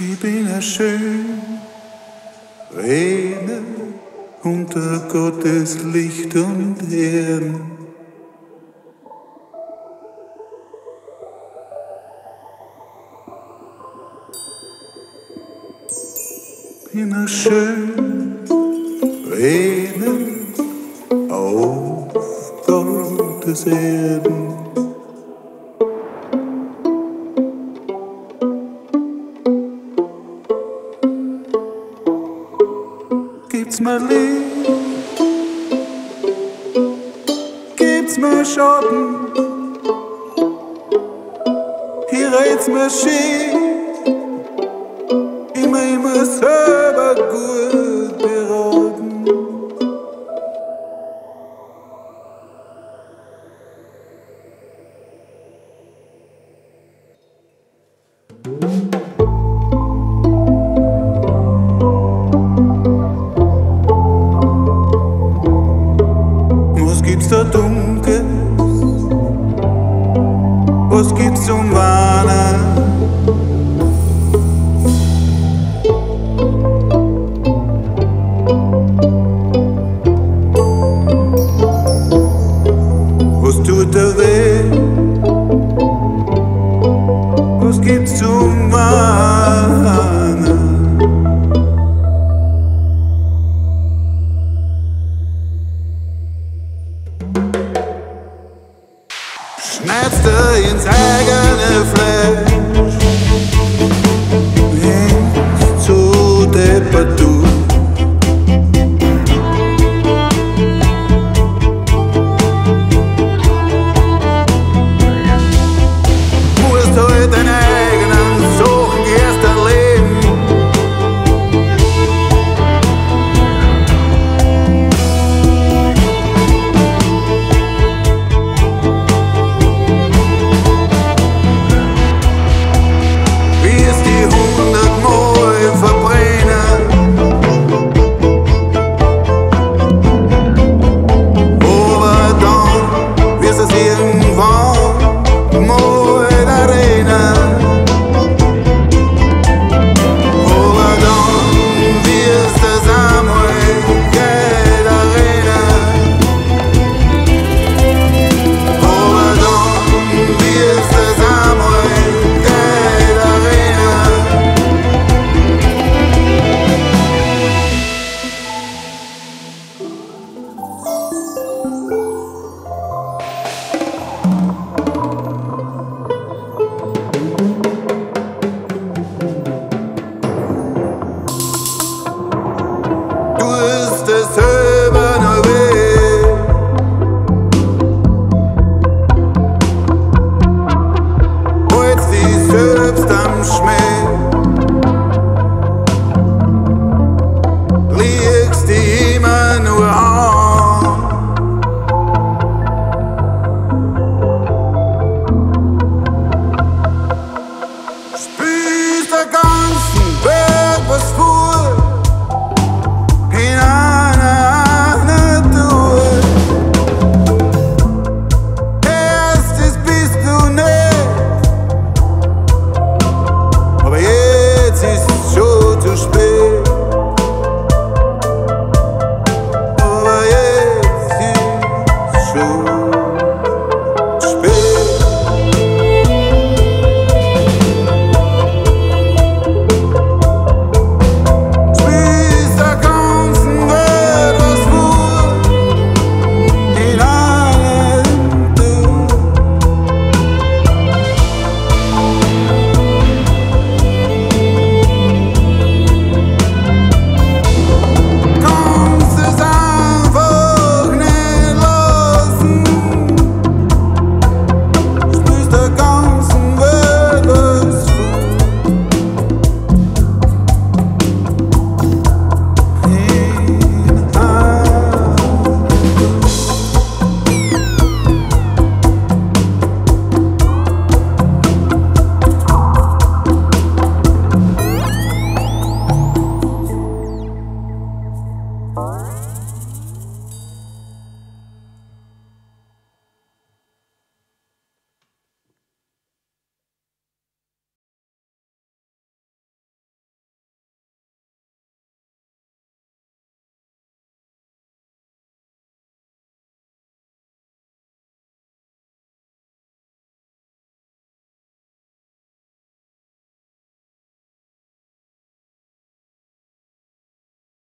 Ich bin ein schön Rene unter Gottes Licht und Herden. Bin der schön Rede auf Gottes Erden. Gibt's mir Licht, gibt's mir Schatten, hier red's mir schief, immer, immer so. os que te zombaram.